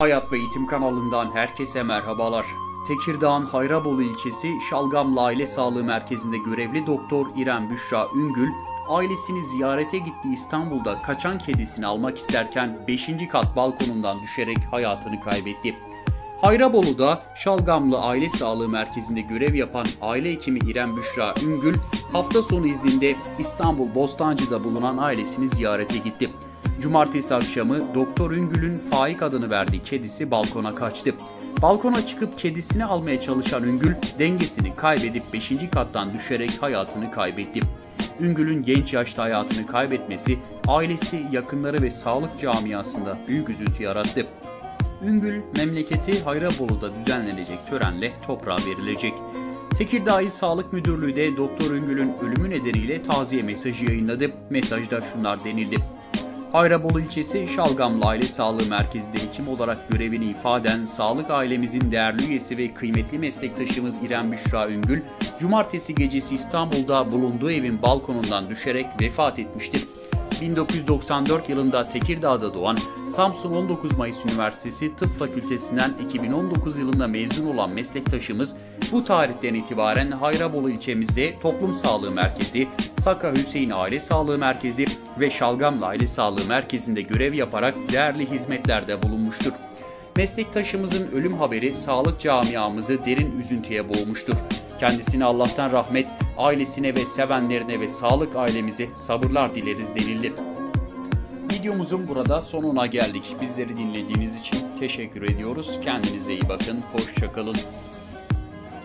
Hayat ve Eğitim kanalından herkese merhabalar. Tekirdağ'ın Hayrabolu ilçesi Şalgamlı Aile Sağlığı Merkezi'nde görevli doktor İrem Büşra Üngül, ailesini ziyarete gittiği İstanbul'da kaçan kedisini almak isterken 5. kat balkonundan düşerek hayatını kaybetti. Hayrabolu'da Şalgamlı Aile Sağlığı Merkezi'nde görev yapan aile hekimi İrem Büşra Üngül, hafta sonu izninde İstanbul Bostancı'da bulunan ailesini ziyarete gitti. Cumartesi akşamı Doktor Üngül'ün Faik adını verdiği kedisi balkona kaçtı. Balkona çıkıp kedisini almaya çalışan Üngül dengesini kaybedip 5. kattan düşerek hayatını kaybetti. Üngül'ün genç yaşta hayatını kaybetmesi ailesi, yakınları ve sağlık camiasında büyük üzüntü yarattı. Üngül memleketi Hayrabolu'da düzenlenecek törenle toprağa verilecek. Tekirdağ İl Sağlık Müdürlüğü de Doktor Üngül'ün ölümü nedeniyle taziye mesajı yayınladı. Mesajda şunlar denildi. Hayrabolu ilçesi Şalgamlı Aile Sağlığı Merkezi'nde hekim olarak görevini ifaden sağlık ailemizin değerli üyesi ve kıymetli meslektaşımız İrem Büşra Üngül, cumartesi gecesi İstanbul'da bulunduğu evin balkonundan düşerek vefat etmiştir. 1994 yılında Tekirdağ'da doğan Samsun 19 Mayıs Üniversitesi Tıp Fakültesinden 2019 yılında mezun olan meslektaşımız bu tarihten itibaren Hayrabolu ilçemizde Toplum Sağlığı Merkezi, Saka Hüseyin Aile Sağlığı Merkezi ve Şalgamlı Aile Sağlığı Merkezi'nde görev yaparak değerli hizmetlerde bulunmuştur. Meslektaşımızın ölüm haberi sağlık camiamızı derin üzüntüye boğmuştur. Kendisine Allah'tan rahmet, ailesine ve sevenlerine ve sağlık ailemize sabırlar dileriz denildi. Videomuzun burada sonuna geldik. Bizleri dinlediğiniz için teşekkür ediyoruz. Kendinize iyi bakın. Hoşçakalın.